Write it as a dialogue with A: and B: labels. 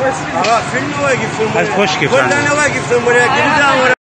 A: Aga film mi var gitsin
B: hoş geldin.
A: Buradan ne var gitsin.